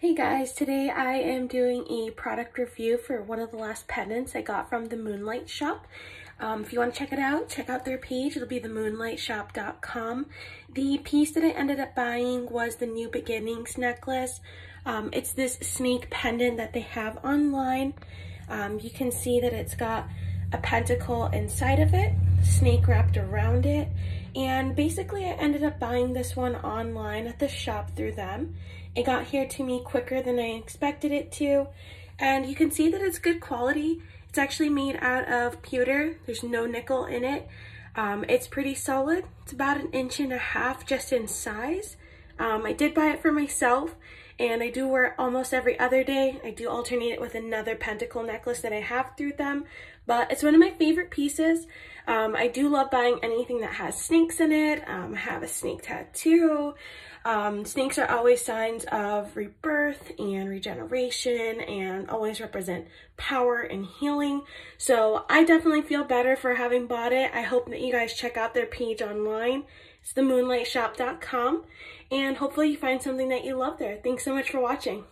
Hey guys, today I am doing a product review for one of the last pendants I got from the Moonlight Shop. Um, if you want to check it out, check out their page. It'll be themoonlightshop.com. The piece that I ended up buying was the New Beginnings necklace. Um, it's this snake pendant that they have online. Um, you can see that it's got a pentacle inside of it, snake wrapped around it, and basically I ended up buying this one online at the shop through them. It got here to me quicker than I expected it to, and you can see that it's good quality. It's actually made out of pewter. There's no nickel in it. Um, it's pretty solid. It's about an inch and a half just in size. Um, I did buy it for myself and I do wear it almost every other day. I do alternate it with another pentacle necklace that I have through them, but it's one of my favorite pieces. Um, I do love buying anything that has snakes in it. Um, I have a snake tattoo. Um, snakes are always signs of rebirth and regeneration and always represent power and healing. So I definitely feel better for having bought it. I hope that you guys check out their page online. It's themoonlightshop.com and hopefully you find something that you love there. Thanks so much for watching.